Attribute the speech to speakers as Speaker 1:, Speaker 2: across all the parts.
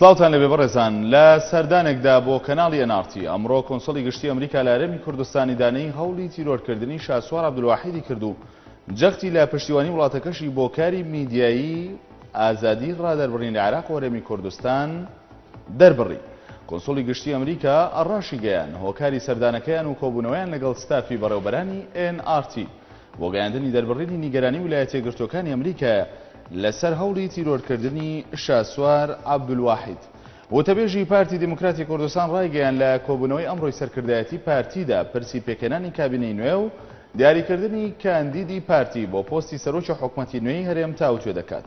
Speaker 1: سلاوتان لەبێ بەڕێزان لە سەردانێکدا بۆ کەناڵی ئەنارتی ئەمڕۆ کۆنسڵی گشتی ئەمریکا لە هەرێمی کوردستانی دانەی هەوڵی تیرۆرکردنی شاسوار عبدواحیدی کرد و جەختی لە پشتیوانی وڵاتەکەشی بۆ کاری میدیایی ئازادی ڕادەربڕین لە عراق وەرێمی کوردستان دەربڕی کۆنسڵی گشتی ئەمریکا ئەڕاشی گەیان هۆکاری سەردانەکەیان و کۆبوونەوەیان لەگەڵ ستافی بەڕێوبەرانی NRT بۆ گەیاندنی دەربڕینی نیگەرانی ولایەتە یەکگرتووەکانی ئەمریکایە لەسەر هەوڵی تیرۆرکردنی شاسوار عەبدولواحید. وتەبێژی پارتی دیموکراتی کوردستان ڕایگەیاند لە کۆبوونەوەی ئەمڕۆی سەرکردایەتی پارتیدا پرسی پێکهێنانی کابینەی نوێ و دیاریکردنی کاندیدی پارتی بۆ پۆستی سەرۆکی حکومەتی نوێی هەرێم تاوتوێ دەکات.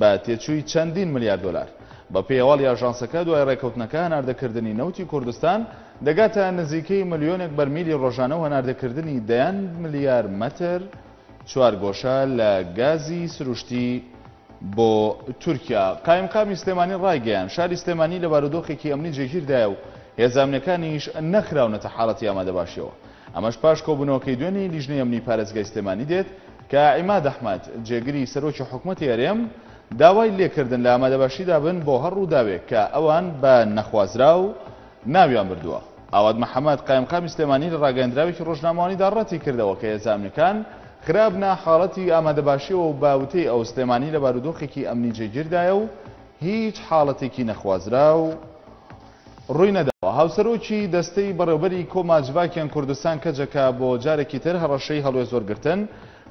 Speaker 1: بە تێچووی چەندین ملیار دۆلار. بەپێی هەواڵی ئاژانسەکە، دوای رێکەوتنەکە، هەناردەکردنی نەوتی کوردستان دەگاتە نزیکەی ملیۆنێک بەرمیلی رۆژانە و هەناردەکردنی دەیان ملیار مەتر چوارگۆشە لە گازی سروشتی بۆ تورکیا. قایمقامی سلێمانی رایگەیاند، شاری سلێمانی لە بارودۆخێکی ئەمنی جێگیردایە و هێزە ئەمنییەکانیش نەخراونەتە حاڵەتی ئامادەباشییەوە. ئەمەش پاش کۆبوونەوەکەی دوێنێی لیژنەی ئەمنی پارێزگای سلێمانی دێت، کە عیماد ئەحمەد، جێگری سەرۆکی حکومەتی هەرێم، داوای لێکردن لە ئامادەباشیدا بن بۆ هەر ڕووداوێک کە ئەوان بە نەخوازراو ناویان بردووە. ئاوات محەمەد، قایمقامی سلێمانی لە ڕاگەیەندراوێکی ڕۆژنامەوانیدا ڕەتیکردەوە کە هێزە ئەمنیەکان خرابنە حاڵەتی ئامادەباشیەوە و بە وتەی ئەو سلێمانی لە بارودۆخێکی ئەمنی جێگیردایە و هیچ حاڵەتێکی نەخوازراو ڕووینەداوە. هاوسەرۆکی دەستەی بەڕێوبەری کۆما جڤاکێن کوردستان کەجەکە بۆ جارێکی تر هەڕەشەی هەڵوێستوەرگرتن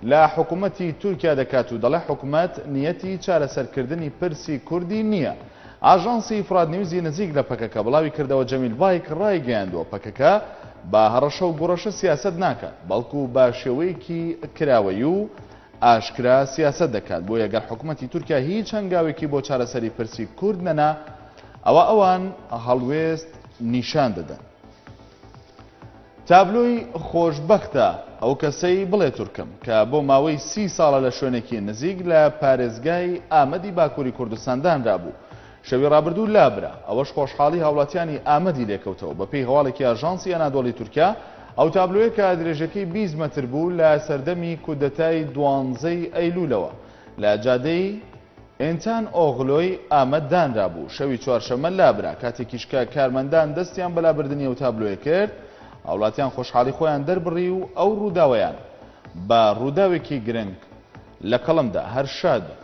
Speaker 1: لە حکومەتی تورکیا دەکات و دەڵێ حکومەت نیەتی چارەسەرکردنی پرسی کوردی نییە. ئاژانسی فڕاتنیوزی نزیک لە پەکەکە بڵاویکردەوە جەمیل بایک ڕایگەیاندووە پەکەکە بە هەڕەشە و گوڕەشە سیاسەت ناکات بەڵکو بە شێوەیەکی کراوەیی و ئاشکرا سیاسەت دەکات بۆیە گەر حکومەتی تورکیا هیچ هەنگاوێکی بۆ چارەسەری پرسی کورد نەنا ئەوا ئەوان هەڵوێست نیشان دەدەن. تابلۆی خۆشبەختە ئەو کەسەی بڵێ تورکم کە بۆ ماوەی سی ساڵە لە شوێنێکی نزیک لە پارێزگای ئامەدی باکووری کوردستان دانرابوو. شەوی ڕابردوو لابرا، ئەوەش خۆشحاڵی هاوڵاتیانی ئامەدی لێکەوتەوە. بەپێی هەواڵێکی ئاژانسی ئەنادۆڵی تورکیا، ئەو تابلۆیە کە درێژەکەی بیست مەتر بوو لە سەردەمی کودەتای دوانزەی ئەیلوولەوە لە جادەی ئینتان ئۆغلۆی ئامەد دانرابوو، شەوی چوارشەممە لابرا، کاتێکیش کە کارمەندان دەستیان بە لابردنی ئەو تابلۆیە کرد، هاوڵاتیان خۆشحاڵی خۆیان دەربڕی و ئەو ڕووداوەیان بە ڕووداوێکی گرنگ لە قەڵەم دا، هەر شاد بن.